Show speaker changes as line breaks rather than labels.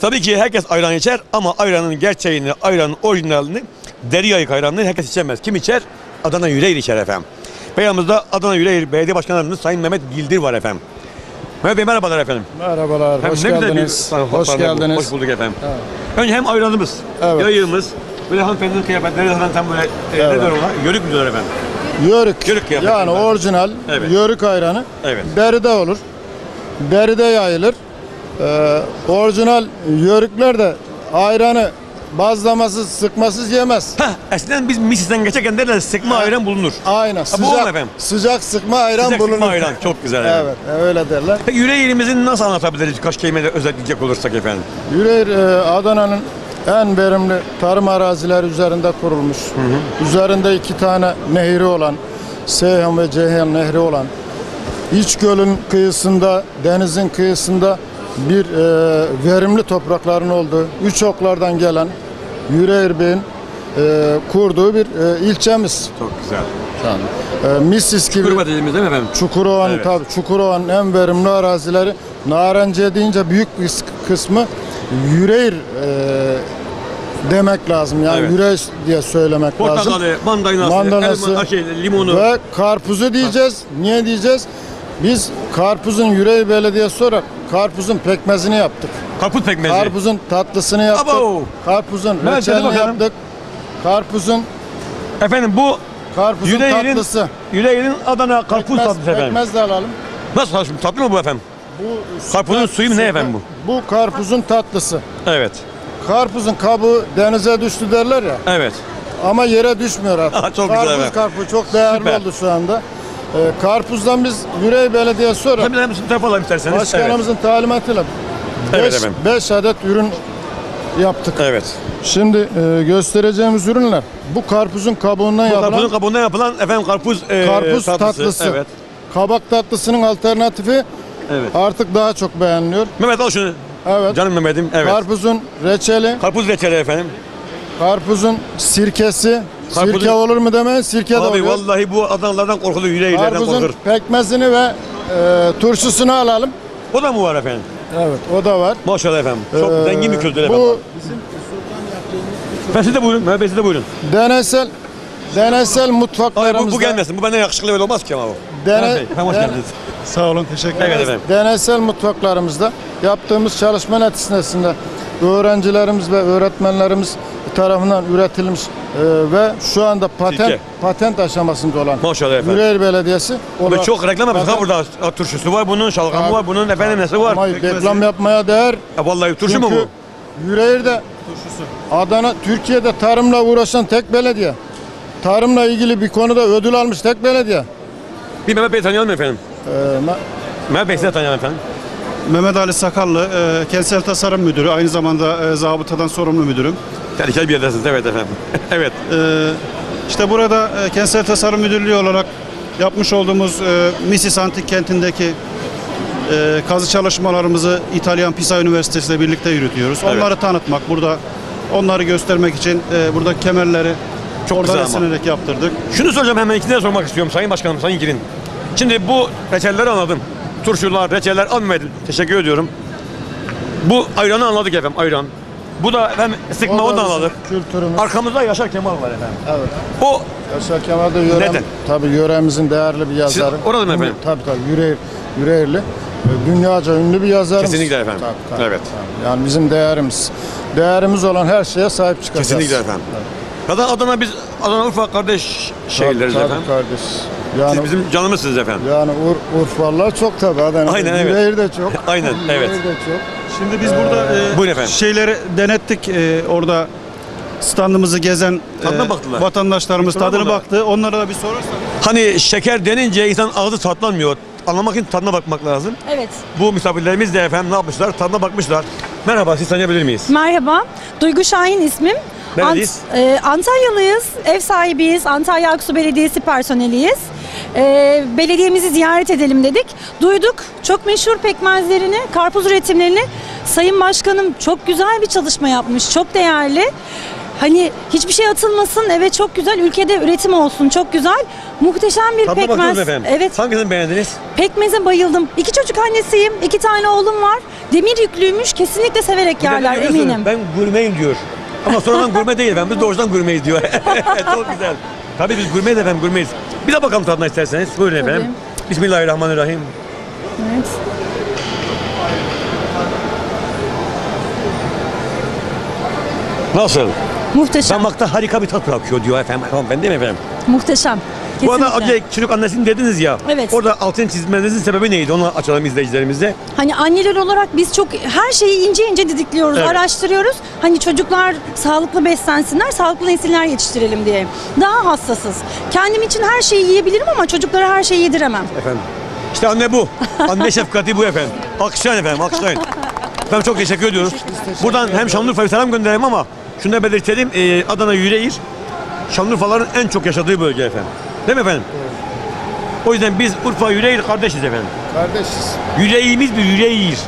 Tabii ki herkes ayran içer ama ayranın gerçeğini, ayranın orijinalini, deri yayık ayranını herkes içemez. Kim içer? Adana Yüreğir içer efendim. Ve yanımızda Adana Yüreğir Belediye Başkanlarımız Sayın Mehmet Gildir var efendim. Mehmet Bey merhabalar efendim.
Merhabalar, hoş
ne güzel bir
geldiniz. Hoş
tanı-
geldiniz.
Hoş bulduk efendim. Önce hem ayranımız,
Evet.
yayığımız, böyle hanımefendinin kıyafetleri zaten böyle, e,
Evet.
ne diyor ona? Yörük mü diyor efendim?
Yörük.
Yörük kıyafeti
yani
var.
orijinal
Evet.
yörük ayranı.
Evet.
Deride olur. Deride yayılır. Ee, orijinal yörükler de ayranı bazlamasız, sıkmasız yemez.
Heh, eskiden biz Misis'ten geçerken derler sıkma ayran bulunur.
Aynen.
bu mu
Sıcak,
efendim?
sıcak sıkma ayran
Sıcak
bulunur.
sıkma ayran çok güzel efendim.
Evet, öyle derler.
Peki yüreğimizi nasıl anlatabiliriz kaç kelimeyle özetleyecek olursak efendim?
Yüreğir e, Adana'nın en verimli tarım arazileri üzerinde kurulmuş. Üzerinde iki tane nehri olan, Seyhan ve Ceyhan nehri olan, İç Göl'ün kıyısında, denizin kıyısında bir e, verimli toprakların olduğu, üç oklardan gelen Yüreğir Bey'in e, kurduğu bir e, ilçemiz.
Çok güzel.
E, Misis gibi
Kurba dediğimiz değil mi efendim?
Çukurova'nın
Evet.
tabii Çukurova'nın en verimli arazileri Narenciye deyince büyük bir kıs- kısmı yüreğir e, demek lazım. Yani
Evet.
yüreğir diye söylemek lazım.
Portakalı, mandalinası,
Mandalinası
elma, şey, limonu.
Ve karpuzu diyeceğiz. Niye diyeceğiz? Biz karpuzun yüreği belediyesi olarak karpuzun pekmezini yaptık.
Karpuz pekmezi.
Karpuzun tatlısını yaptık.
Abo!
Karpuzun reçelini yaptık. Karpuzun
Efendim bu
karpuzun
yüreğinin,
tatlısı.
yüreğinin Adana karpuz
Pekmez-
tatlısı efendim.
Pekmez de alalım.
Nasıl tatlı, tatlı mı bu efendim?
Bu
Karpuzun
süper-
suyu mu ne
süper-
efendim
Bu karpuzun tatlısı.
Evet.
Karpuzun kabuğu denize düştü derler ya.
Evet.
Ama yere düşmüyor artık.
Çok güzel
Karpuz
efendim.
karpuz çok değerli
Süper.
oldu şu anda. Ee, karpuzdan biz Yüreğir Belediyesi olarak
Tabii tarafa alalım isterseniz.
başkanımızın talimatıyla
Evet
5
efendim.
adet ürün yaptık.
Evet. evet.
Şimdi e, göstereceğimiz ürünler bu karpuzun kabuğundan
Bu
yapılan
karpuzun kabuğundan yapılan efendim karpuz, e,
karpuz tatlısı.
Evet.
Kabak tatlısının alternatifi
Evet.
artık daha çok beğeniliyor.
Mehmet al şunu.
Evet.
Canım Mehmet'im. Evet.
Karpuzun reçeli,
Karpuz reçeli efendim.
karpuzun sirkesi.
Karpuzun-
Sirke olur mu demeyin, sirke de
Abi
oluyor.
vallahi bu Adanalardan korkulu, yüreğilerden
Karpuzun
korkur.
pekmezini ve e, turşusunu alalım.
O da mı var efendim?
Evet, o da var.
Maşallah efendim. Çok
Ee,
zengin bir kültür efendim.
Bu
Ben siz de buyurun. Mehmet Bey siz de buyurun.
deneysel deneysel
Hayır bu,
mutfaklarımızda
bu gelmesin. Bu benden yakışıklı böyle olmaz ki ama bu.
Dene-
Mehmet Bey, efendim hoş
dene-
geldiniz.
Sağ olun, teşekkür ederim.
Evet efendim.
deneysel mutfaklarımızda yaptığımız çalışma neticesinde öğrencilerimiz ve öğretmenlerimiz tarafından üretilmiş e, ve şu anda patent
Sirke.
patent aşamasında olan
Maşallah efendim.
Yüreğir Belediyesi olarak-
çok reklam ha
Patent-
burada. Turşusu var bunun, şalgamı
Abi.
var bunun, efendim nesi var.
Ama reklam yapmaya değer.
Ya vallahi turşu mu
Çünkü
bu?
Yüreğir'de Adana Türkiye'de tarımla uğraşan tek belediye. Tarımla ilgili bir konuda ödül almış tek belediye.
Bir Mehmet Bey tanıyalım efendim.
Ee,
Mehmet Bey size tanıyalım efendim.
Mehmet Ali Sakallı, e, Kentsel Tasarım Müdürü, aynı zamanda e, zabıtadan sorumlu müdürüm.
Tehlikeli bir yerdesiniz evet efendim. evet.
E, işte burada e, Kentsel Tasarım Müdürlüğü olarak yapmış olduğumuz e, Misis Antik Kenti'ndeki e, kazı çalışmalarımızı İtalyan Pisa Üniversitesi ile birlikte yürütüyoruz.
Evet.
Onları tanıtmak, burada onları göstermek için e, burada kemerleri
Çok
oradan esinlenerek yaptırdık.
Şunu soracağım hemen ikinize sormak istiyorum Sayın Başkanım, Sayın Girin. Şimdi bu reçelleri anladım. Turşular, reçeller anlamadım. Teşekkür ediyorum. Bu ayranı anladık efendim, ayran. Bu da efendim sıkma
o
onu da
da bizim
anladık.
Kültürümüz.
Arkamızda Yaşar Kemal var efendim.
Evet.
O
Yaşar Kemal de yörem,
Neden?
tabii yöremizin değerli bir yazarı.
orada mı efendim?
Tabii tabii Yüreğir, Yüreğirli. Ee, Dünyaca ünlü bir yazarımız.
Kesinlikle efendim.
Tabii, tabii,
Evet.
tabii. Yani bizim değerimiz. Değerimiz olan her şeye sahip çıkacağız.
kesinlikle efendim. Zaten Adana biz Adana Urfa kardeş şehirleriz
tabii,
efendim.
Kardeş. Yani,
Siz bizim canımızsınız efendim.
yani Ur, Urfalılar çok tabii. Adana.
Aynen, evet.
Yüreğir de çok.
Aynen, evet.
Yüreğir de çok.
Şimdi biz burada e,
Buyurun efendim.
şeyleri denettik. E, orada standımızı gezen
Tadına
e,
baktılar.
vatandaşlarımız tadını
da.
baktı. Onlara da bir sorarsak.
Hani şeker denince insan ağzı tatlanmıyor. Anlamak için tadına bakmak lazım.
Evet.
Bu misafirlerimiz de efendim ne yapmışlar? Tadına bakmışlar. Merhaba siz tanıyabilir miyiz?
Merhaba. Duygu Şahin ismim.
Nereliyiz?
e, Antalyalıyız. Ev sahibiyiz. Antalya Aksu Belediyesi personeliyiz. E, belediyemizi ziyaret edelim dedik. Duyduk çok meşhur pekmezlerini, karpuz üretimlerini. Sayın Başkanım çok güzel bir çalışma yapmış. Çok değerli. Hani hiçbir şey atılmasın. Evet çok güzel. Ülkede üretim olsun. Çok güzel. Muhteşem bir
Tadına
pekmez.
efendim?
Evet.
Hangisini beğendiniz?
Pekmeze bayıldım. İki çocuk annesiyim. iki tane oğlum var. Demir yüklüymüş. Kesinlikle severek
Bir de
yerler
biliyorsunuz,
eminim.
Ben gurmeyim diyor. Ama sonradan gurme değil efendim. Biz doğrudan gurmeyiz diyor. Çok güzel. Tabii biz gurmeyiz efendim gurmeyiz. Bir de bakalım tadına isterseniz. Buyurun efendim. Bismillahirrahmanirrahim.
Evet.
Nasıl?
Muhteşem.
Damakta harika bir tat bırakıyor diyor efendim. Ben değil mi efendim?
Muhteşem.
Bu arada önce çocuk annesini dediniz ya.
Evet.
Orada altını çizmenizin sebebi neydi? Onu açalım izleyicilerimize.
Hani anneler olarak biz çok her şeyi ince ince didikliyoruz,
Evet.
araştırıyoruz. Hani çocuklar sağlıklı beslensinler, sağlıklı nesiller yetiştirelim diye. Daha hassasız. Kendim için her şeyi yiyebilirim ama çocuklara her şeyi yediremem.
Efendim. İşte anne bu. Anne şefkati bu efendim. Alkışlayın efendim, alkışlayın. Ben çok teşekkür ediyoruz. Buradan hem Şanlıurfa'ya selam gönderelim ama şunu da belirtelim. e, Adana Yüreğir, Şanlıurfaların en çok yaşadığı bölge efendim. Değil mi efendim? O yüzden biz Urfa Yüreğir kardeşiz efendim.
Kardeşiz.
Yüreğimiz bir yüreğir.